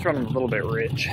It's running a little bit rich.